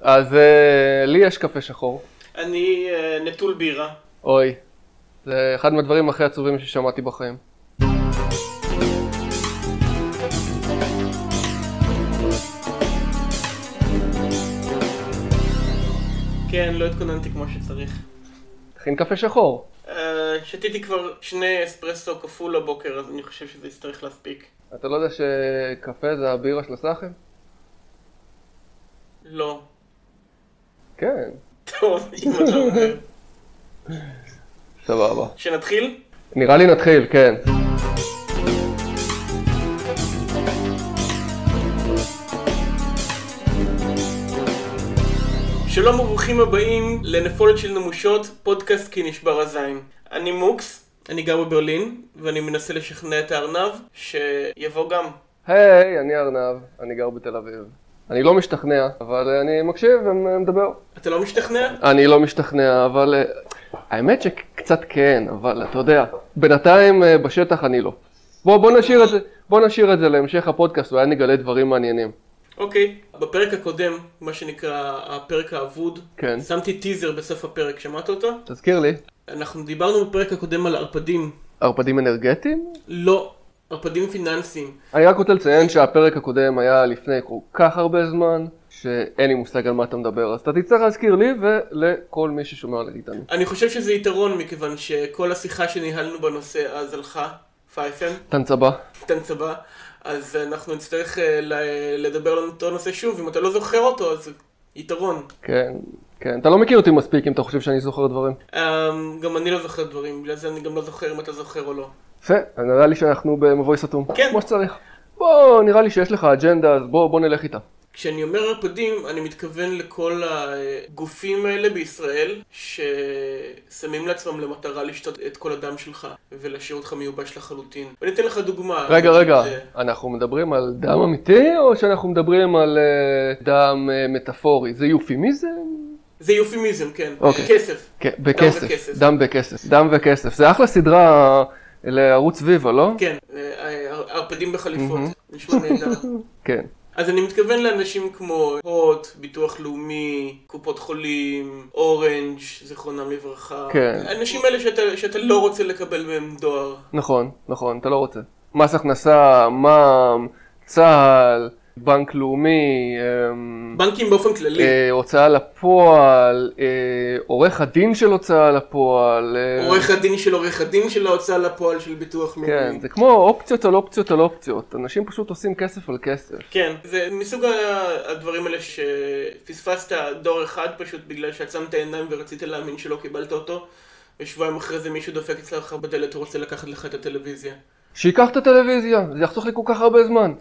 אז אה, לי יש קפה שחור. אני אה, נטול בירה. אוי. זה אחד מהדברים הכי עצובים ששמעתי בחיים. כן, לא התכוננתי כמו שצריך. תכין קפה שחור. אה, שתיתי כבר שני אספרסו כפול הבוקר, אז אני חושב שזה יצטרך להספיק. אתה לא יודע שקפה זה הבירה של הסאחם? לא. כן. טוב, אם אתה אומר. סבבה. שנתחיל? נראה לי נתחיל, כן. שלום וברוכים הבאים לנפולת של נמושות, פודקאסט כי נשבר הזין. אני מוקס, אני גר בברלין, ואני מנסה לשכנע את הארנב שיבוא גם. היי, אני ארנב, אני גר בתל אביב. אני לא משתכנע, אבל אה, אני מקשיב ומדבר. אתה לא משתכנע? אני לא משתכנע, אבל... אה, האמת שקצת כן, אבל אתה יודע, בינתיים אה, בשטח אני לא. בוא, בוא נשאיר את זה, בוא נשאיר את זה להמשך הפודקאסט, ואולי נגלה דברים מעניינים. אוקיי, בפרק הקודם, מה שנקרא הפרק האבוד, כן. שמתי טיזר בסוף הפרק, שמעת אותו? תזכיר לי. אנחנו דיברנו בפרק הקודם על ערפדים. ערפדים אנרגטיים? לא, ערפדים פיננסיים. אני רק רוצה לציין שהפרק הקודם היה לפני כל כך הרבה זמן, שאין לי מושג על מה אתה מדבר, אז אתה תצטרך להזכיר לי ולכל מי ששומע איתנו. אני חושב שזה יתרון, מכיוון שכל השיחה שניהלנו בנושא אז הלכה, פייפן, טנצבה. טנצבה, אז אנחנו נצטרך ל- לדבר על אותו נושא שוב, אם אתה לא זוכר אותו, אז יתרון. כן, כן. אתה לא מכיר אותי מספיק אם אתה חושב שאני זוכר דברים. אמ, גם אני לא זוכר דברים, בגלל זה אני גם לא זוכר אם אתה זוכר או לא. יפה, נראה לי שאנחנו במבוי סתום. כן. כמו שצריך. בוא, נראה לי שיש לך אג'נדה, אז בוא, בוא נלך איתה. כשאני אומר ערפדים, אני מתכוון לכל הגופים האלה בישראל ששמים לעצמם למטרה לשתות את כל הדם שלך ולהשאיר אותך מיובש לחלוטין. ואני אתן לך דוגמה. רגע, רגע, אה, אנחנו מדברים על דם אמיתי, או שאנחנו מדברים על אה, דם אה, מטאפורי? זה יופימיזם? זה יופימיזם, כן. אוקיי. כסף. כן, בכסף. וכסף. דם בכסף. דם וכסף. זה אחלה סדרה לערוץ ויבה, לא? כן, אה, ערפדים בחליפות. נשמע נהדר. כן. אז אני מתכוון לאנשים כמו הוט, ביטוח לאומי, קופות חולים, אורנג', זיכרונם לברכה. כן. האנשים האלה שאתה, שאתה לא רוצה לקבל מהם דואר. נכון, נכון, אתה לא רוצה. מס הכנסה, מע"מ, צה"ל, בנק לאומי, אמ, בנקים באופן כללי. אה, הוצאה לפועל, אה, עורך הדין של הוצאה לפועל. אה, עורך הדין של עורך הדין של ההוצאה לפועל של ביטוח לאומי. כן, זה כמו אופציות על אופציות על אופציות. אנשים פשוט עושים כסף על כסף. כן, זה מסוג הדברים האלה שפספסת דור אחד פשוט בגלל שעצמת עיניים ורצית להאמין שלא קיבלת אותו ושבועיים אחרי זה מישהו דופק אצלך בדלת ורוצה לקחת לך את הטלוויזיה. שייקח את הטלוויזיה, זה יחסוך לי כל כך הרבה זמן.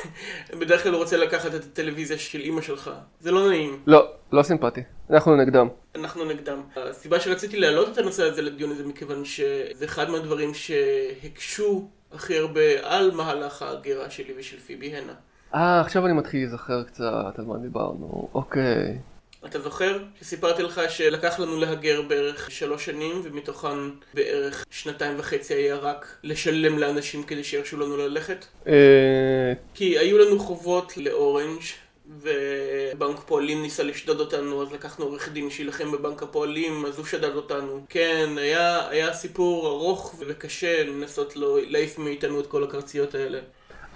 בדרך כלל הוא רוצה לקחת את הטלוויזיה של אימא שלך. זה לא נעים. לא, לא סימפטי. אנחנו נגדם. אנחנו נגדם. הסיבה שרציתי להעלות את הנושא הזה לדיון הזה מכיוון שזה אחד מהדברים שהקשו הכי הרבה על מהלך ההגירה שלי ושל פיבי הנה. אה, עכשיו אני מתחיל להיזכר קצת על מה דיברנו. אוקיי. אתה זוכר? שסיפרתי לך שלקח לנו להגר בערך שלוש שנים ומתוכן בערך שנתיים וחצי היה רק לשלם לאנשים כדי שירשו לנו ללכת? אה, כי היו לנו חובות לאורנג' ובנק פועלים ניסה לשדוד אותנו אז לקחנו עורך דין שיילחם בבנק הפועלים אז הוא שדד אותנו. כן היה, היה סיפור ארוך וקשה לנסות להעיף מאיתנו את כל הקרציות האלה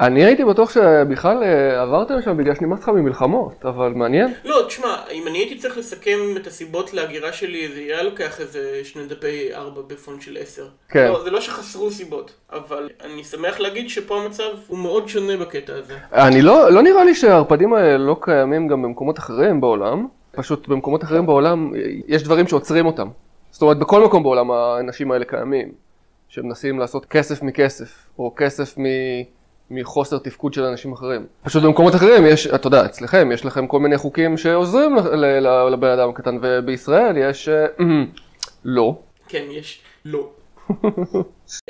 אני הייתי בטוח שבכלל אה, עברתם שם בגלל שנמאס לך ממלחמות, אבל מעניין. לא, תשמע, אם אני הייתי צריך לסכם את הסיבות להגירה שלי, זה היה לוקח איזה שני דפי ארבע בפון של עשר. כן. לא, זה לא שחסרו סיבות, אבל אני שמח להגיד שפה המצב הוא מאוד שונה בקטע הזה. אני לא, לא נראה לי שהערפדים האלה לא קיימים גם במקומות אחרים בעולם. פשוט במקומות אחרים בעולם אה, יש דברים שעוצרים אותם. זאת אומרת, בכל מקום בעולם האנשים האלה קיימים. שמנסים לעשות כסף מכסף, או כסף מ... מחוסר תפקוד של אנשים אחרים. פשוט במקומות אחרים יש, אתה יודע, אצלכם יש לכם כל מיני חוקים שעוזרים לבן אדם הקטן, ובישראל יש אה, לא. כן, יש לא.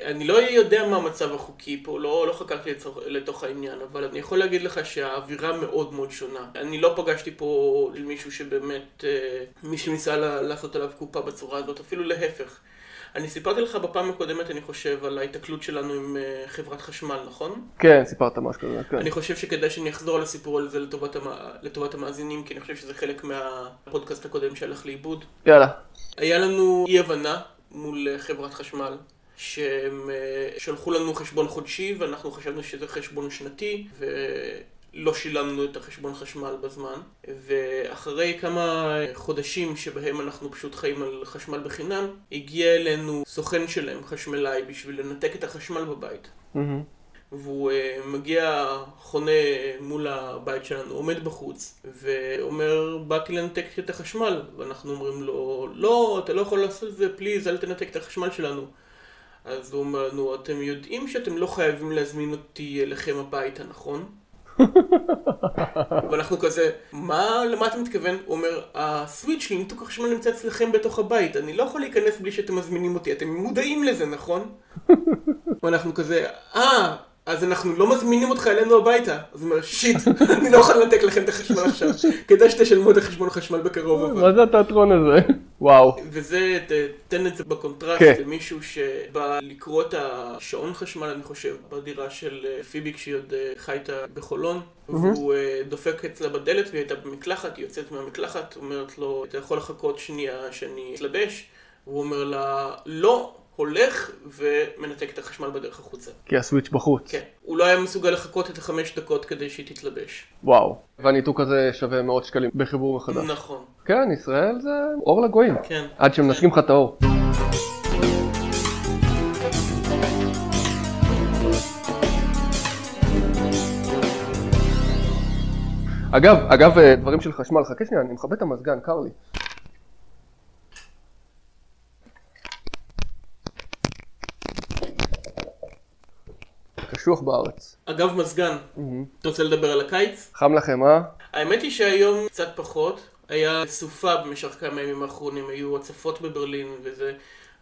אני לא יודע מה המצב החוקי פה, לא, לא חקרתי לצור, לתוך העניין, אבל אני יכול להגיד לך שהאווירה מאוד מאוד שונה. אני לא פגשתי פה מישהו שבאמת, אה, מישהו ניסה לה, לעשות עליו קופה בצורה הזאת, אפילו להפך. אני סיפרתי לך בפעם הקודמת, אני חושב, על ההיתקלות שלנו עם אה, חברת חשמל, נכון? כן, סיפרת משהו כזה, כן. אני חושב שכדאי שאני אחזור על הסיפור הזה לטובת, המ... לטובת המאזינים, כי אני חושב שזה חלק מהפודקאסט הקודם שהלך לאיבוד. יאללה. היה לנו אי הבנה מול אה, חברת חשמל, שהם אה, שלחו לנו חשבון חודשי ואנחנו חשבנו שזה חשבון שנתי, ולא שילמנו את החשבון חשמל בזמן. ואחרי כמה חודשים שבהם אנחנו פשוט חיים על חשמל בחינם, הגיע אלינו סוכן שלהם, חשמלאי, בשביל לנתק את החשמל בבית. מהמם. והוא uh, מגיע, חונה מול הבית שלנו, עומד בחוץ, ואומר, באתי לנתק את החשמל. ואנחנו אומרים לו, לא, אתה לא יכול לעשות את זה, פליז, אל תנתק את החשמל שלנו. אז הוא אומר לנו, אתם יודעים שאתם לא חייבים להזמין אותי אליכם הביתה, נכון? ואנחנו כזה, מה, למה אתה מתכוון? הוא אומר, הסוויץ' לניתוק החשמל נמצא אצלכם בתוך הבית, אני לא יכול להיכנס בלי שאתם מזמינים אותי, אתם מודעים לזה, נכון? ואנחנו כזה, אה, אז אנחנו לא מזמינים אותך אלינו הביתה. אז הוא אומר, שיט, אני לא יכול לנתק לכם את החשמל עכשיו, כדאי שתשלמו את החשבון חשמל בקרוב. מה זה התיאטרון הזה? וואו. וזה, תן את זה בקונטרסט כן. למישהו שבא לקרוא את השעון חשמל, אני חושב, בדירה של אה, פיבי כשהיא עוד אה, חייתה בחולון, והוא אה, דופק אצלה בדלת והיא הייתה במקלחת, היא יוצאת מהמקלחת, אומרת לו, אתה יכול לחכות שנייה שאני אתלבש? והוא אומר לה, לא, הולך ומנתק את החשמל בדרך החוצה. כי הסוויץ' בחוץ. כן. הוא לא היה מסוגל לחכות את החמש דקות כדי שהיא תתלבש. וואו. והניתוק הזה שווה מאות שקלים בחיבור מחדש. נכון, כן, ישראל זה אור לגויים. כן. עד שמנתקים לך את האור. אגב, אגב, אה, דברים של חשמל, חכה שנייה, אני מכבה את המזגן, קר לי. קשוח בארץ. אגב מזגן, אתה רוצה לדבר על הקיץ? חם לכם, אה? האמת היא שהיום קצת פחות, היה סופה במשך כמה ימים האחרונים, היו הצפות בברלין וזה...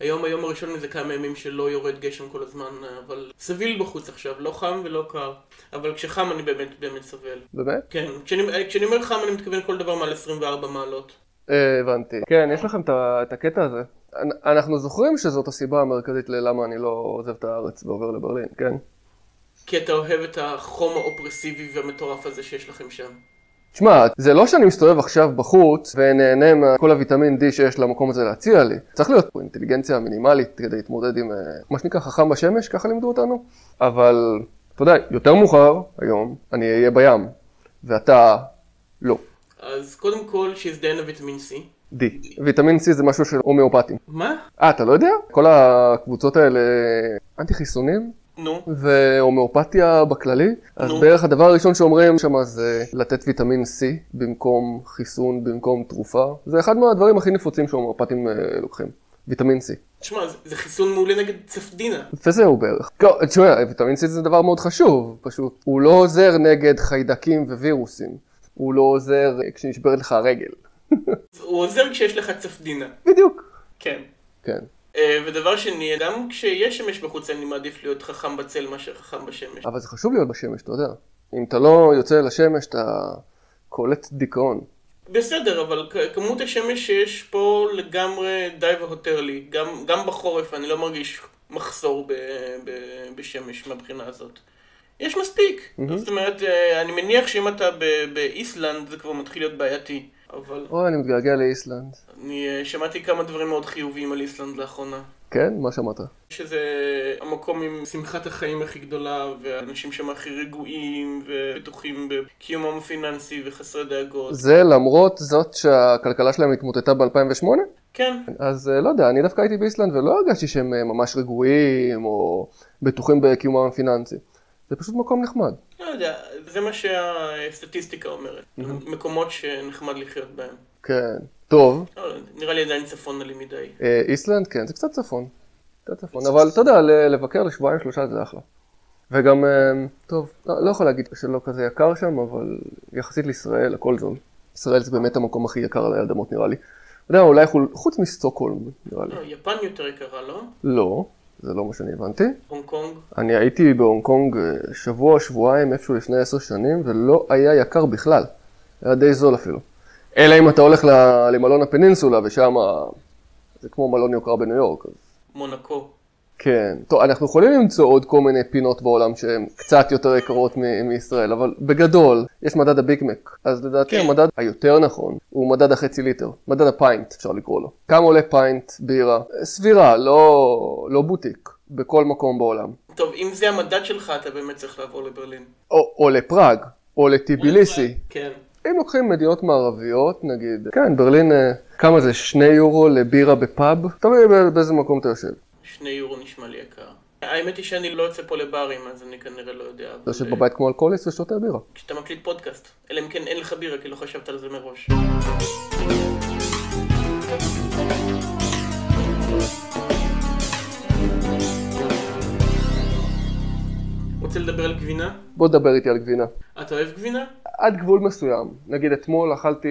היום היום הראשון מזה כמה ימים שלא יורד גשם כל הזמן, אבל סביל בחוץ עכשיו, לא חם ולא קר. אבל כשחם אני באמת באמת סובל. באמת? כן, כשאני, כשאני אומר חם אני מתכוון כל דבר מעל 24 מעלות. אה, הבנתי. כן, יש לכם את הקטע הזה. אנ- אנחנו זוכרים שזאת הסיבה המרכזית ללמה אני לא עוזב את הארץ ועובר לברלין, כן? כי אתה אוהב את החום האופרסיבי והמטורף הזה שיש לכם שם. שמע, זה לא שאני מסתובב עכשיו בחוץ ונהנה מכל הוויטמין D שיש למקום הזה להציע לי. צריך להיות פה אינטליגנציה מינימלית כדי להתמודד עם אה, מה שנקרא חכם בשמש, ככה לימדו אותנו. אבל, אתה יודע, יותר מאוחר, היום, אני אהיה בים, ואתה לא. אז קודם כל שיזדיין הוויטמין C. D. ויטמין C זה משהו של הומאופטים. מה? אה, אתה לא יודע? כל הקבוצות האלה, אנטי חיסונים, נו. והומאופתיה בכללי, אז נו. בערך הדבר הראשון שאומרים שם זה לתת ויטמין C במקום חיסון, במקום תרופה. זה אחד מהדברים הכי נפוצים שהומאופתים אה, לוקחים, ויטמין C. תשמע, זה, חיסון מעולה נגד צפדינה. וזהו בערך. לא, תשמע, ויטמין C זה דבר מאוד חשוב, פשוט. הוא לא עוזר נגד חיידקים ווירוסים. הוא לא עוזר אה, כשנשברת לך הרגל. הוא עוזר כשיש לך צפדינה. בדיוק. כן. כן. אה, ודבר שני, גם כשיש שמש בחוץ אני מעדיף להיות חכם בצל מאשר חכם בשמש. אבל זה חשוב להיות בשמש, אתה יודע. אם אתה לא יוצא לשמש, אתה קולט דיכאון. בסדר, אבל כמות השמש שיש פה לגמרי די והותר לי. גם, גם בחורף אני לא מרגיש מחסור ב, ב, בשמש מהבחינה הזאת. יש מספיק. זאת אומרת, אה, אני מניח שאם אתה באיסלנד זה כבר מתחיל להיות בעייתי. אבל אוי, אני מתגעגע לאיסלנד. אני אה, שמעתי כמה דברים מאוד חיוביים על איסלנד לאחרונה. כן? מה שמעת? שזה המקום עם שמחת החיים הכי גדולה, והאנשים שם הכי רגועים, ובטוחים בקיומם הפיננסי וחסרי דאגות. זה למרות זאת שהכלכלה שלהם התמוטטה ב-2008? כן, אז אה, לא יודע, אני דווקא הייתי באיסלנד ולא הרגשתי שהם אה, ממש רגועים או בטוחים בקיומם הפיננסי. זה פשוט מקום נחמד. לא יודע, זה מה שהסטטיסטיקה אומרת. מקומות שנחמד לחיות בהם. כן. טוב, לא, נראה לי עדיין צפונה לי מדי. אה, איסלנד כן, זה קצת צפון. קצת צפון, אבל אתה יודע, לבקר לשבועיים שלושה זה אחלה. וגם, אה, טוב, לא, לא יכול להגיד שלא כזה יקר שם, אבל יחסית לישראל הכל זול. ישראל זה באמת המקום הכי יקר עלי אדמות נראה לי. אתה יודע, אולי חוץ מסטוקהולם נראה לי. לא, יפן יותר יקרה, לא? לא, זה לא מה שאני הבנתי. הונג קונג? אני הייתי בהונג קונג אה, שבוע, שבועיים, איפשהו לפני עשר שנים, ולא היה יקר בכלל. היה די זול אפילו. אלא אם אתה הולך למלון הפנינסולה, ושם זה כמו מלון יוקרה בניו יורק. מונקו. כן. טוב, אנחנו יכולים למצוא עוד כל מיני פינות בעולם שהן קצת יותר יקרות מ- מישראל, אבל בגדול, יש מדד הביגמק. אז לדעתי כן. המדד היותר נכון הוא מדד החצי ליטר, מדד ה pint אפשר לקרוא לו. כמה עולה pint בירה? סבירה, לא, לא בוטיק, בכל מקום בעולם. טוב, אם זה המדד שלך, אתה באמת צריך לעבור לברלין. או, או לפראג, או לטיביליסי. כן. אם לוקחים מדינות מערביות, נגיד, כן, ברלין, אה, כמה זה? שני יורו לבירה בפאב? תלוי בא- באיזה מקום אתה יושב. שני יורו נשמע לי יקר. האמת היא שאני לא יוצא פה לברים, אז אני כנראה לא יודע. אתה יושב אה, בבית כמו אלכוהוליסט ושותה בירה. כשאתה מקליט פודקאסט. אלא אם כן אין לך בירה, כי לא חשבת על זה מראש. רוצה לדבר על גבינה? בוא תדבר איתי על גבינה. אתה אוהב גבינה? עד גבול מסוים. נגיד אתמול אכלתי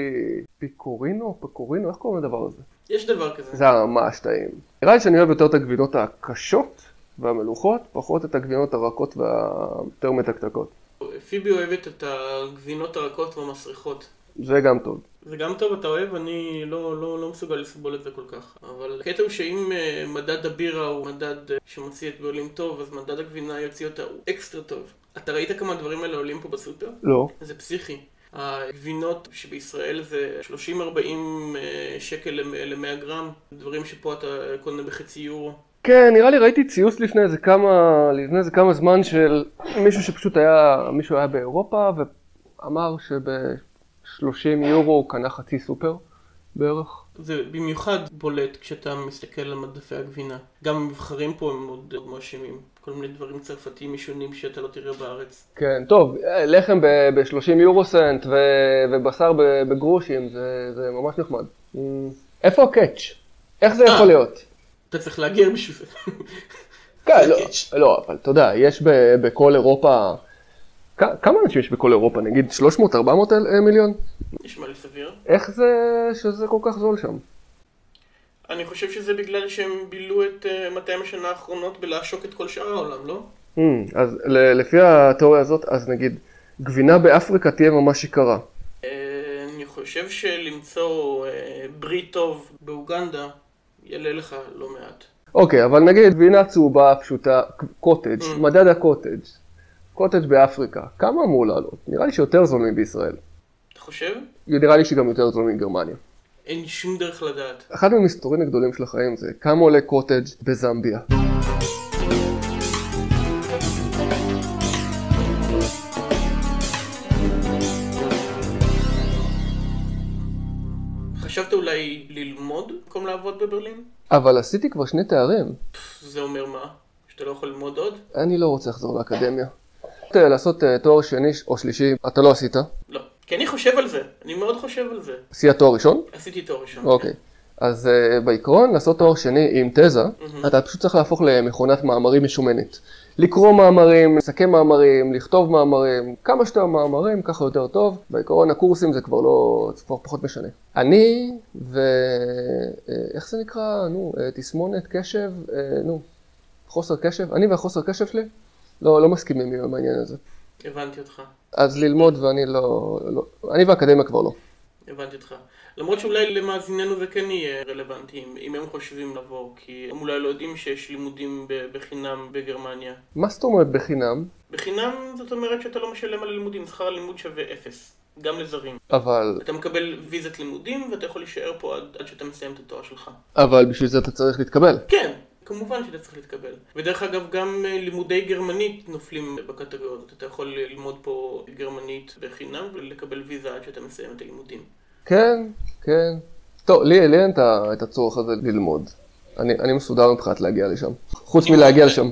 פיקורינו, פקורינו, איך קוראים לדבר הזה? יש דבר כזה. זה ממש טעים. נראה לי שאני אוהב יותר את הגבינות הקשות והמלוכות, פחות את הגבינות הרכות והיותר מתקתקות. פיבי אוהבת את הגבינות הרכות והמסריחות. זה גם טוב. זה גם טוב, אתה אוהב, אני לא, לא, לא מסוגל לסבול את זה כל כך. אבל הקטע הוא שאם אה, מדד הבירה הוא מדד אה, שמוציא את ברלין טוב, אז מדד הגבינה יוציא אותה הוא אקסטרה טוב. אתה ראית כמה הדברים האלה עולים פה בסופר? לא. זה פסיכי. הגבינות שבישראל זה 30-40 אה, שקל ל-100 גרם, דברים שפה אתה קונה בחצי יורו. כן, נראה לי ראיתי ציוץ לפני איזה כמה, לפני איזה כמה זמן של מישהו שפשוט היה, מישהו היה באירופה ואמר שב-30 יורו הוא קנה חצי סופר בערך. זה במיוחד בולט כשאתה מסתכל על מדפי הגבינה. גם המבחרים פה הם מאוד מואשמים. כל מיני דברים צרפתיים משונים שאתה לא תראה בארץ. כן, טוב, לחם ב-30 יורו סנט ו- ובשר ב- בגרושים, זה, זה ממש נחמד. Mm, איפה הקאץ'? איך זה אה. יכול להיות? אתה צריך להגר בשביל זה. כן, לא. לא, אבל אתה יודע, יש ב- בכל אירופה, כמה אנשים יש בכל אירופה? נגיד 300-400 אל- מיליון? נשמע לי סביר. איך זה שזה כל כך זול שם? אני חושב שזה בגלל שהם בילו את אה, 200 השנה האחרונות בלעשוק את כל שאר העולם, לא? Mm, אז ל- לפי התיאוריה הזאת, אז נגיד, גבינה באפריקה תהיה ממש יקרה. אה, אני חושב שלמצוא אה, ברי טוב באוגנדה יעלה לך לא מעט. אוקיי, אבל נגיד גבינה צהובה פשוטה, קוטג', Mm. מדד הקוטג', קוטג' באפריקה, כמה אמור לעלות? נראה לי שיותר זול מבישראל. אתה חושב? נראה לי שגם יותר זול מגרמניה. אין שום דרך לדעת. אחד מהמסתורים הגדולים של החיים זה כמה עולה קוטג' בזמביה. חשבת אולי ללמוד במקום לעבוד בברלין? אבל עשיתי כבר שני תארים, זה אומר מה? שאתה לא יכול ללמוד עוד? אני לא רוצה לחזור לאקדמיה. אה, לעשות אה, תואר שני או שלישי, אתה לא עשית? לא. כי אני חושב על זה. אני מאוד חושב על זה. עשית תואר ראשון? עשיתי תואר ראשון. אוקיי. אז uh, בעיקרון, לעשות תואר שני עם תזה, אתה פשוט צריך להפוך למכונת מאמרים משומנת. לקרוא מאמרים, לסכם מאמרים, לכתוב מאמרים, כמה שיותר מאמרים, ככה יותר טוב. בעיקרון הקורסים זה כבר לא, זה כבר פחות משנה. אני ו... איך זה נקרא? נו, תסמונת קשב, נו, חוסר קשב. אני והחוסר קשב שלי לא, לא מסכימים עם העניין הזה. הבנתי אותך. אז ללמוד ואני לא, לא, אני והאקדמיה כבר לא. הבנתי אותך. למרות שאולי למאזיננו זה כן יהיה רלוונטי, אם- הם חושבים לבוא, כי הם אולי לא יודעים שיש לימודים בחינם בגרמניה. מה זאת אומרת בחינם? בחינם זאת אומרת שאתה לא משלם על הלימודים, שכר הלימוד שווה אפס, גם לזרים. אבל, אתה מקבל ויזת לימודים ואתה יכול להישאר פה עד, עד שאתה מסיים את התואר שלך. אבל בשביל זה אתה צריך להתקבל. כן, כמובן שאתה צריך להתקבל. ודרך אגב, גם אה, לימודי גרמנית נופלים בקטגוריות. אתה יכול ללמוד פה גרמנית בחינם ולקבל ויזה עד שאתה מסיים את הלימודים. כן, כן. טוב, לי, לי אין את הצורך הזה ללמוד. אני, אני מסודר מבחינת להגיע לשם. חוץ מלהגיע לשם.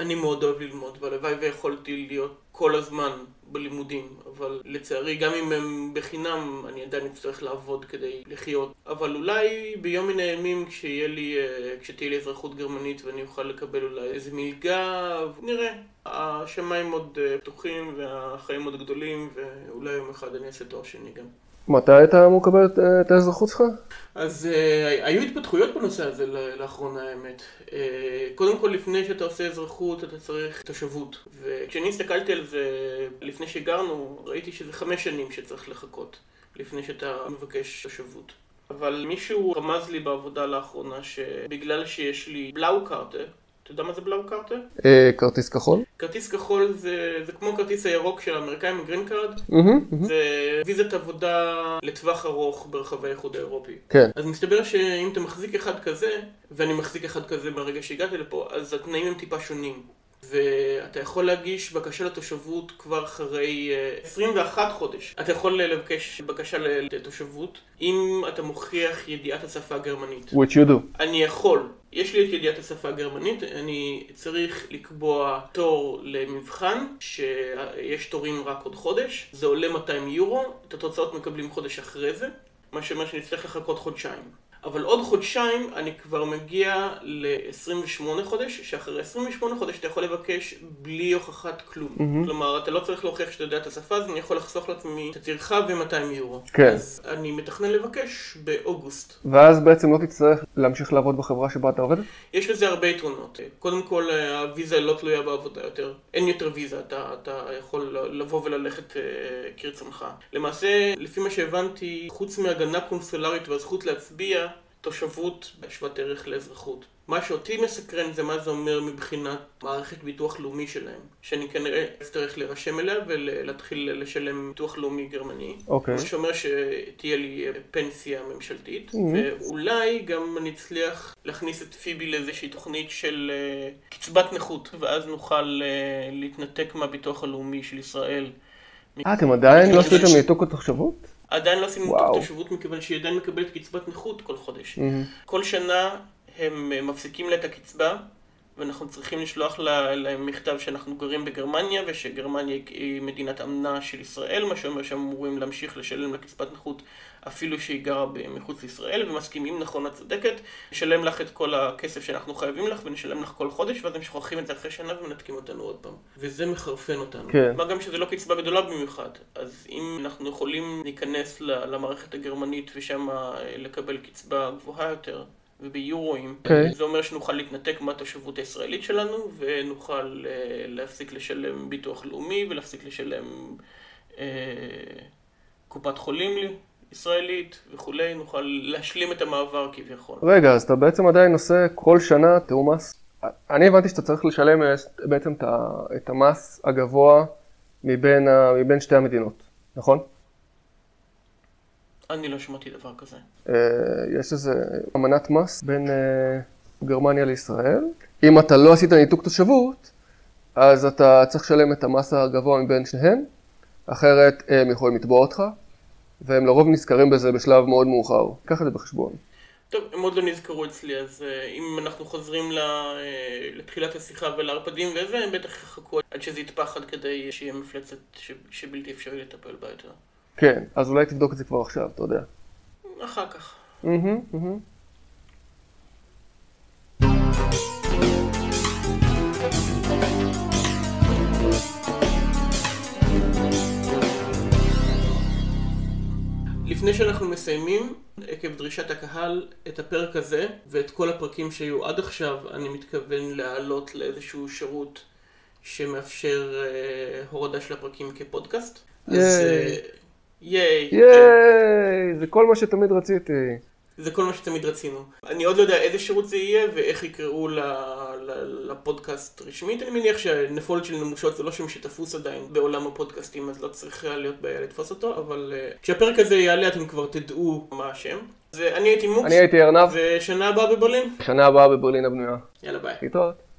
אני מאוד אוהב ללמוד, והלוואי ויכולתי להיות כל הזמן בלימודים, אבל לצערי גם אם הם בחינם, אני עדיין אצטרך לעבוד כדי לחיות. אבל אולי ביום מן הימים כשיהיה לי, אה, כשתהיה לי אזרחות גרמנית ואני אוכל לקבל אולי איזה מלגה, נראה. השמיים עוד אה, פתוחים והחיים עוד גדולים, ואולי יום אחד אני אעשה תואר שני גם. מתי אתה אמור לקבל את, את האזרחות שלך? אז uh, היו התפתחויות בנושא הזה לאחרונה האמת. Uh, קודם כל לפני שאתה עושה אזרחות אתה צריך תושבות. וכשאני הסתכלתי על זה לפני שגרנו, ראיתי שזה חמש שנים שצריך לחכות לפני שאתה מבקש תושבות. אבל מישהו רמז לי בעבודה לאחרונה שבגלל שיש לי Blaue Karte, אתה יודע מה זה Blaue Karte? אה, כרטיס כחול? כרטיס כחול זה, זה כמו כרטיס הירוק של האמריקאים, green card. זה ויזת עבודה לטווח ארוך ברחבי האיחוד האירופי. כן. אז מסתבר שאם אתה מחזיק אחד כזה, ואני מחזיק אחד כזה מהרגע שהגעתי לפה, אז התנאים הם טיפה שונים. ואתה יכול להגיש בקשה לתושבות כבר אחרי אה, 21 חודש. אתה יכול לבקש בקשה לתושבות אם אתה מוכיח ידיעת השפה הגרמנית. which you do. אני יכול. יש לי את ידיעת השפה הגרמנית, אני צריך לקבוע תור למבחן, שיש תורים רק עוד חודש, זה עולה 200 יורו, את התוצאות מקבלים חודש אחרי זה, מה שאומר שאני אצטרך לחכות חודשיים. אבל עוד חודשיים אני כבר מגיע ל-28 חודש, שאחרי 28 חודש אתה יכול לבקש בלי הוכחת כלום. מהמם. כלומר, אתה לא צריך להוכיח שאתה יודע את השפה, אז אני יכול לחסוך לעצמי את הטרחה ו-200 יורו. כן. אז אני מתכנן לבקש באוגוסט. ואז בעצם לא תצטרך להמשיך לעבוד בחברה שבה אתה עובד? יש לזה הרבה יתרונות. קודם כל, הוויזה לא תלויה בעבודה יותר. אין יותר ויזה, אתה, אתה יכול לבוא וללכת אה, כרצונך. למעשה, לפי מה שהבנתי, חוץ מהגנה קונסולרית והזכות להצביע, תושבות שוות ערך לאזרחות. מה שאותי מסקרן זה מה זה אומר מבחינת מערכת ביטוח לאומי שלהם. שאני כנראה אצטרך להירשם אליה ולהתחיל לשלם ביטוח לאומי גרמני. אוקיי. מה שאומר שתהיה לי פנסיה ממשלתית, Mhm. ואולי גם אני אצליח להכניס את פיבי לאיזושהי תוכנית של אה, קצבת נכות, ואז נוכל אה, להתנתק מהביטוח הלאומי של ישראל. אה, אתם עדיין לא עשיתם ניתוק התושבות? עדיין לא עשינו. את תושבות מכיוון שהיא עדיין מקבלת קצבת נכות כל חודש. מהמם. כל שנה הם אה, מפסיקים לה את הקצבה, ואנחנו צריכים לשלוח לה- להם מכתב שאנחנו גרים בגרמניה, ושגרמניה היא מדינת אמנה של ישראל, מה שאומר שהם אמורים להמשיך לשלם לה קצבת נכות אפילו שהיא גרה מחוץ לישראל, ומסכימים, נכון, את צודקת, נשלם לך את כל הכסף שאנחנו חייבים לך, ונשלם לך כל חודש, ואז הם שוכחים את זה אחרי שנה ומנתקים אותנו עוד פעם. וזה מחרפן אותנו. כן. מה גם שזה לא קצבה גדולה במיוחד. אז אם אנחנו יכולים להיכנס למערכת הגרמנית ושם אה, לקבל קצבה גבוהה יותר, וביורואים, אוקיי. זה אומר שנוכל להתנתק מהתושבות הישראלית שלנו, ונוכל אה, להפסיק לשלם ביטוח לאומי, ולהפסיק לשלם אה, קופת חולים לי- ישראלית וכולי, נוכל להשלים את המעבר כביכול. רגע, אז אתה בעצם עדיין עושה כל שנה תיאום מס? אני הבנתי שאתה צריך לשלם אה, בעצם את המס הגבוה מבין מבין שתי המדינות, נכון? אני לא שמעתי דבר כזה. אה, יש איזה אמנת מס בין אה, גרמניה לישראל. אם אתה לא עשית ניתוק תושבות, אז אתה צריך לשלם את המס הגבוה מבין שניהם, אחרת הם יכולים לתבוע אותך, והם לרוב נזכרים בזה בשלב מאוד מאוחר. קח את זה בחשבון. טוב, הם עוד לא נזכרו אצלי, אז אה, אם אנחנו חוזרים לתחילת השיחה ולערפדים וזה, הם בטח יחכו עד שזה יטפח עד כדי שיהיה מפלצת שבלתי אפשרי לטפל בה יותר. כן, אז אולי תבדוק את זה כבר עכשיו, אתה יודע. אחר כך. לפני שאנחנו מסיימים, עקב דרישת הקהל, את הפרק הזה ואת כל הפרקים שהיו עד עכשיו, אני מתכוון להעלות לאיזשהו שירות שמאפשר אה, הורדה של הפרקים כפודקאסט. אז, ייי. אה, ייי. ייי, זה כל מה שתמיד רציתי. זה כל מה שתמיד רצינו. אני עוד לא יודע איזה שירות זה יהיה ואיך יקראו לפודקאסט רשמית. אני מניח שהנפולת של נמושות זה לא שם שתפוס עדיין בעולם הפודקאסטים, אז לא צריכה להיות בעיה לתפוס אותו, אבל uh, כשהפרק הזה יעלה אתם כבר תדעו מה השם. אז uh, אני הייתי מוקס, אני הייתי ארנב, ושנה הבאה בברלין. שנה הבאה בברלין הבנויה. יאללה ביי. להתראות.